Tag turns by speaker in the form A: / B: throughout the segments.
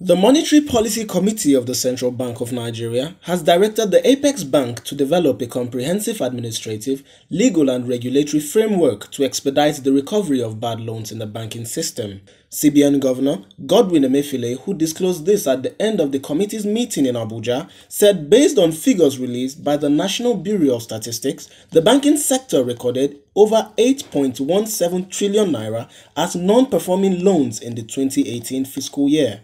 A: The Monetary Policy Committee of the Central Bank of Nigeria has directed the Apex Bank to develop a comprehensive administrative, legal and regulatory framework to expedite the recovery of bad loans in the banking system. CBN Governor Godwin Emefiele, who disclosed this at the end of the committee's meeting in Abuja, said based on figures released by the National Bureau of Statistics, the banking sector recorded over 8.17 trillion naira as non-performing loans in the 2018 fiscal year.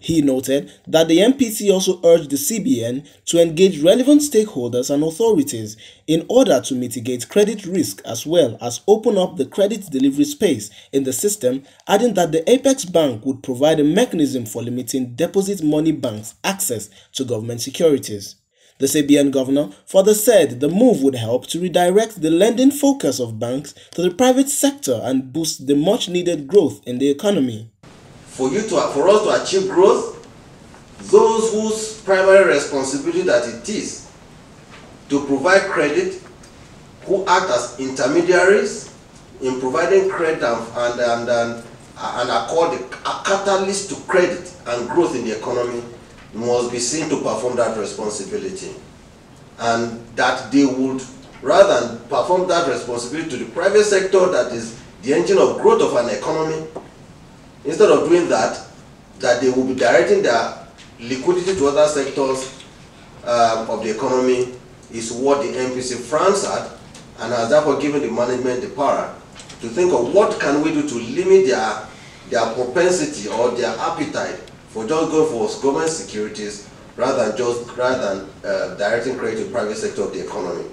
A: He noted that the MPC also urged the CBN to engage relevant stakeholders and authorities in order to mitigate credit risk as well as open up the credit delivery space in the system, adding that the Apex Bank would provide a mechanism for limiting deposit money banks' access to government securities. The CBN governor further said the move would help to redirect the lending focus of banks to the private sector and boost the much needed growth in the economy
B: for you to for us to achieve growth those whose primary responsibility that it is to provide credit who act as intermediaries in providing credit and and and, and, and accord a catalyst to credit and growth in the economy must be seen to perform that responsibility. And that they would rather than perform that responsibility to the private sector that is the engine of growth of an economy Instead of doing that, that they will be directing their liquidity to other sectors um, of the economy is what the MPC frowns at and has therefore given the management the power to think of what can we do to limit their, their propensity or their appetite for just going for government securities rather than just rather than uh, directing credit to the private sector of the economy.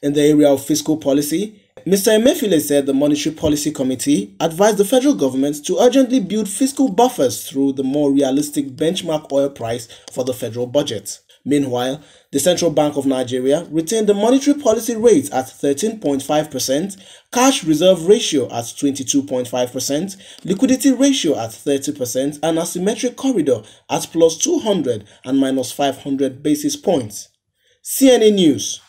A: In the area of fiscal policy, Mr. Emefiele said the Monetary Policy Committee advised the federal government to urgently build fiscal buffers through the more realistic benchmark oil price for the federal budget. Meanwhile, the Central Bank of Nigeria retained the monetary policy rate at 13.5%, cash reserve ratio at 22.5%, liquidity ratio at 30%, and asymmetric corridor at plus 200 and minus 500 basis points. CNN News